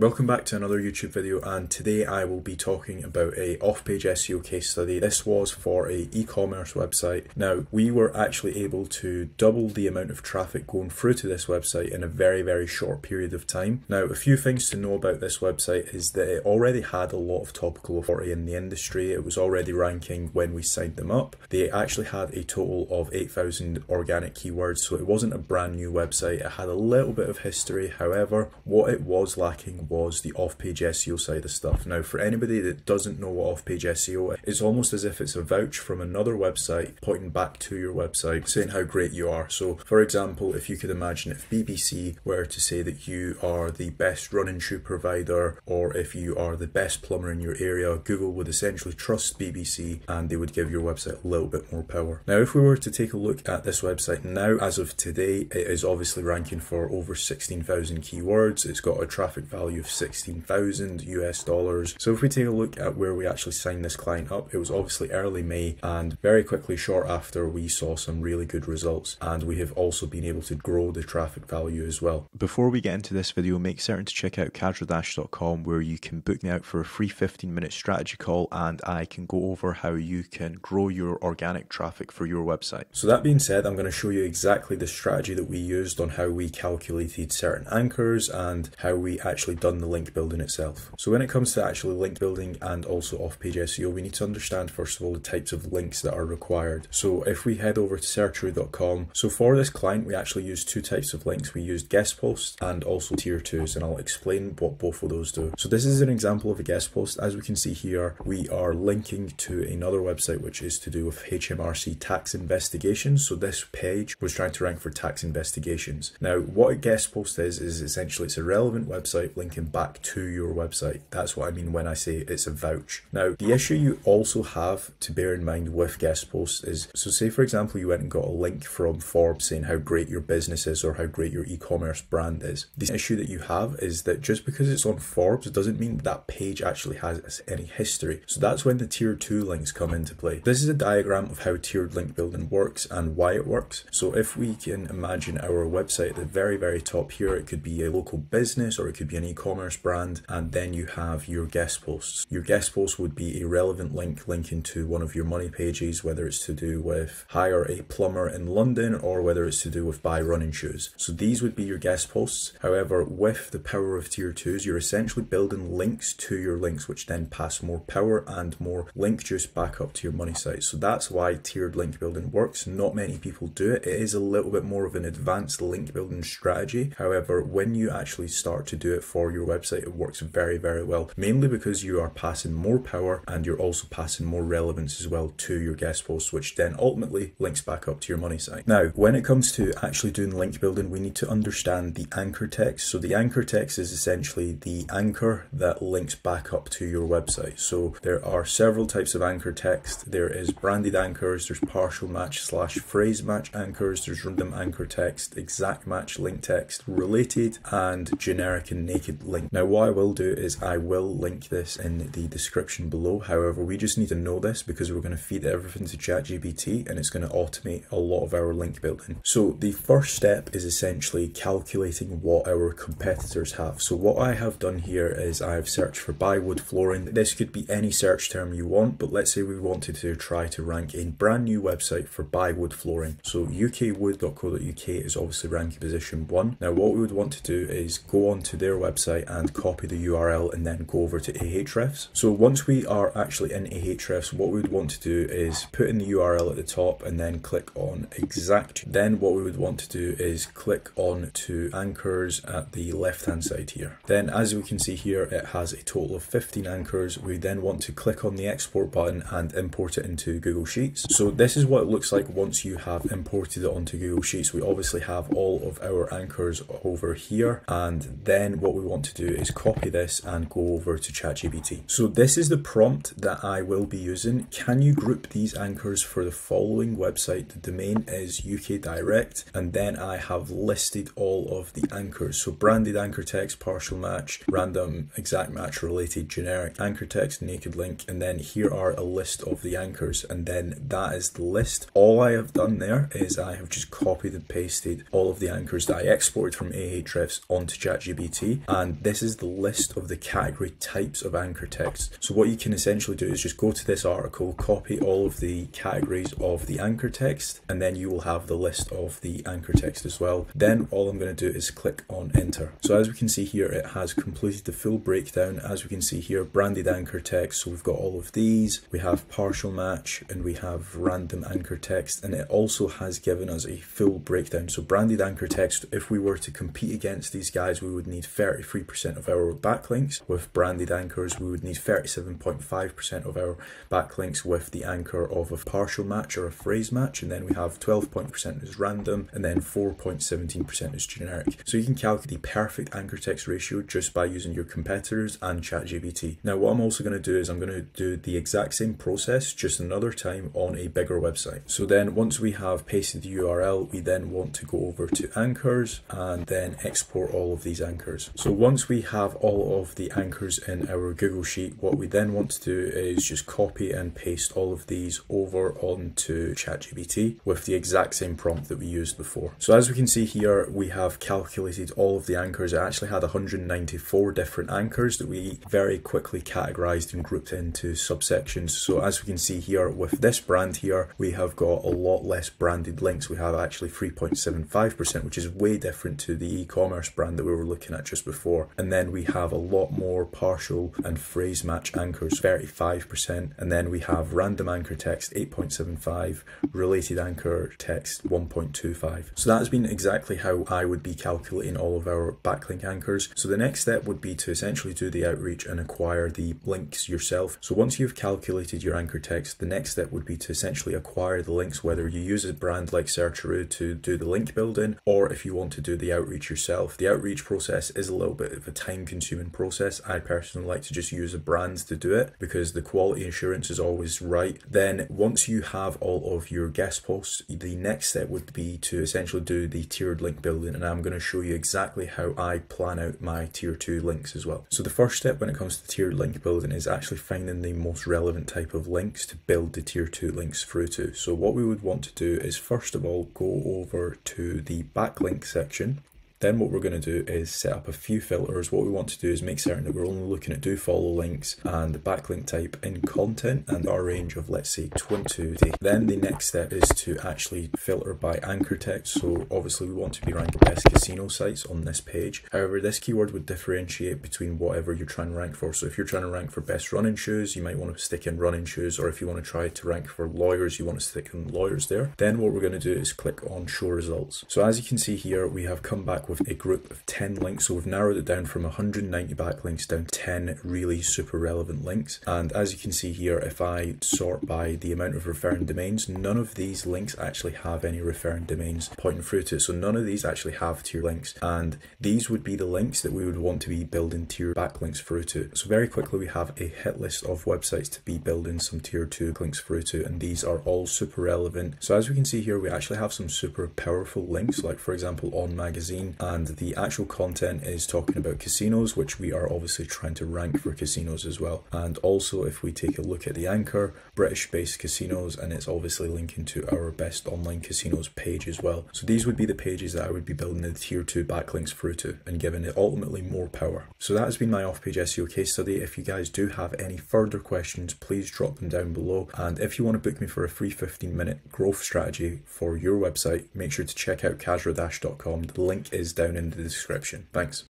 Welcome back to another YouTube video and today I will be talking about a off-page SEO case study. This was for a e-commerce website. Now we were actually able to double the amount of traffic going through to this website in a very very short period of time. Now a few things to know about this website is that it already had a lot of topical authority in the industry. It was already ranking when we signed them up. They actually had a total of 8,000 organic keywords so it wasn't a brand new website. It had a little bit of history however what it was lacking was the off-page SEO side of stuff. Now, for anybody that doesn't know what off-page SEO is, it's almost as if it's a vouch from another website pointing back to your website, saying how great you are. So, for example, if you could imagine if BBC were to say that you are the best running shoe provider, or if you are the best plumber in your area, Google would essentially trust BBC and they would give your website a little bit more power. Now, if we were to take a look at this website now, as of today, it is obviously ranking for over 16,000 keywords. It's got a traffic value of 6 16,000 US dollars. So if we take a look at where we actually signed this client up, it was obviously early May and very quickly short after we saw some really good results and we have also been able to grow the traffic value as well. Before we get into this video, make certain to check out kasradash.com where you can book me out for a free 15 minute strategy call and I can go over how you can grow your organic traffic for your website. So that being said, I'm going to show you exactly the strategy that we used on how we calculated certain anchors and how we actually done the link building itself. So when it comes to actually link building and also off-page SEO, we need to understand first of all the types of links that are required. So if we head over to searcheroo.com, so for this client, we actually use two types of links. We used guest posts and also tier twos, and I'll explain what both of those do. So this is an example of a guest post. As we can see here, we are linking to another website which is to do with HMRC tax investigations. So this page was trying to rank for tax investigations. Now, what a guest post is, is essentially it's a relevant website linking back to your website. That's what I mean when I say it's a vouch. Now, the issue you also have to bear in mind with guest posts is so, say for example, you went and got a link from Forbes saying how great your business is or how great your e commerce brand is. The issue that you have is that just because it's on Forbes doesn't mean that page actually has any history. So, that's when the tier 2 links come into play. This is a diagram of how tiered link building works and why it works. So, if we can imagine our website at the very, very top here, it could be a local business or it could be an e commerce brand, and then you have your guest posts. Your guest posts would be a relevant link linking to one of your money pages, whether it's to do with hire a plumber in London or whether it's to do with buy running shoes. So these would be your guest posts. However, with the power of tier twos, you're essentially building links to your links, which then pass more power and more link juice back up to your money site. So that's why tiered link building works. Not many people do it. It is a little bit more of an advanced link building strategy. However, when you actually start to do it for your website, it works very, very well, mainly because you are passing more power and you're also passing more relevance as well to your guest posts, which then ultimately links back up to your money site. Now, when it comes to actually doing link building, we need to understand the anchor text. So the anchor text is essentially the anchor that links back up to your website. So there are several types of anchor text. There is branded anchors, there's partial match slash phrase match anchors, there's random anchor text, exact match link text, related, and generic and naked link. Now, what I will do is I will link this in the description below. However, we just need to know this because we're going to feed everything to ChatGPT and it's going to automate a lot of our link building. So the first step is essentially calculating what our competitors have. So what I have done here is I've searched for buy wood flooring. This could be any search term you want, but let's say we wanted to try to rank a brand new website for buy wood flooring. So ukwood.co.uk is obviously ranking position one. Now what we would want to do is go onto their website and copy the URL and then go over to Ahrefs. So once we are actually in Ahrefs, what we would want to do is put in the URL at the top and then click on exact. Then what we would want to do is click on to anchors at the left hand side here. Then as we can see here, it has a total of 15 anchors. We then want to click on the export button and import it into Google Sheets. So this is what it looks like once you have imported it onto Google Sheets. We obviously have all of our anchors over here and then what we want to do is copy this and go over to ChatGPT. So this is the prompt that I will be using. Can you group these anchors for the following website? The domain is UK Direct and then I have listed all of the anchors. So branded anchor text, partial match, random, exact match, related, generic, anchor text, naked link, and then here are a list of the anchors and then that is the list. All I have done there is I have just copied and pasted all of the anchors that I exported from Ahrefs onto ChatGPT and and this is the list of the category types of anchor text. So what you can essentially do is just go to this article, copy all of the categories of the anchor text, and then you will have the list of the anchor text as well. Then all I'm going to do is click on enter. So as we can see here, it has completed the full breakdown. As we can see here, branded anchor text. So we've got all of these. We have partial match and we have random anchor text. And it also has given us a full breakdown. So branded anchor text, if we were to compete against these guys, we would need 33% of our backlinks. With branded anchors, we would need 37.5% of our backlinks with the anchor of a partial match or a phrase match. And then we have 12% is random and then 4.17% is generic. So you can calculate the perfect anchor text ratio just by using your competitors and ChatGPT. Now, what I'm also going to do is I'm going to do the exact same process just another time on a bigger website. So then once we have pasted the URL, we then want to go over to anchors and then export all of these anchors. So once we have all of the anchors in our Google Sheet, what we then want to do is just copy and paste all of these over onto ChatGPT with the exact same prompt that we used before. So as we can see here, we have calculated all of the anchors. It actually had 194 different anchors that we very quickly categorized and grouped into subsections. So as we can see here with this brand here, we have got a lot less branded links. We have actually 3.75%, which is way different to the e-commerce brand that we were looking at just before. And then we have a lot more partial and phrase match anchors, 35%. And then we have random anchor text, 8.75, related anchor text, 1.25. So that has been exactly how I would be calculating all of our backlink anchors. So the next step would be to essentially do the outreach and acquire the links yourself. So once you've calculated your anchor text, the next step would be to essentially acquire the links, whether you use a brand like Searcheroo to do the link building, or if you want to do the outreach yourself. The outreach process is a little bit of a time consuming process. I personally like to just use a brand to do it because the quality assurance is always right. Then once you have all of your guest posts, the next step would be to essentially do the tiered link building and I'm going to show you exactly how I plan out my tier 2 links as well. So the first step when it comes to tiered link building is actually finding the most relevant type of links to build the tier 2 links through to. So what we would want to do is first of all go over to the backlink section then what we're going to do is set up a few filters. What we want to do is make certain that we're only looking at do follow links and the backlink type in content and our range of let's say 20. Then the next step is to actually filter by anchor text. So obviously we want to be ranking best casino sites on this page. However, this keyword would differentiate between whatever you're trying to rank for. So if you're trying to rank for best running shoes, you might want to stick in running shoes, or if you want to try to rank for lawyers, you want to stick in lawyers there. Then what we're going to do is click on show results. So as you can see here, we have come back with a group of 10 links. So we've narrowed it down from 190 backlinks down to 10 really super relevant links. And as you can see here, if I sort by the amount of referring domains, none of these links actually have any referring domains pointing through to it. So none of these actually have tier links. And these would be the links that we would want to be building tier backlinks through to. So very quickly, we have a hit list of websites to be building some tier two links through to. And these are all super relevant. So as we can see here, we actually have some super powerful links, like for example, on magazine and the actual content is talking about casinos, which we are obviously trying to rank for casinos as well. And also, if we take a look at the anchor, British based casinos, and it's obviously linking to our best online casinos page as well. So these would be the pages that I would be building the tier 2 backlinks through to and giving it ultimately more power. So that has been my off page SEO case study. If you guys do have any further questions, please drop them down below. And if you want to book me for a free 15 minute growth strategy for your website, make sure to check out kasradash.com. The link down in the description. Thanks.